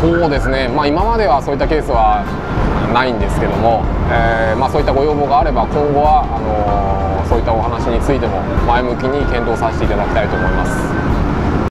そうですね、まあ、今まではそういったケースはないんですけども、えーまあ、そういったご要望があれば今後はあのそういったお話についても前向きに検討させていただきたいと思います。